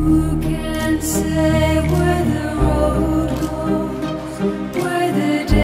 Who can say?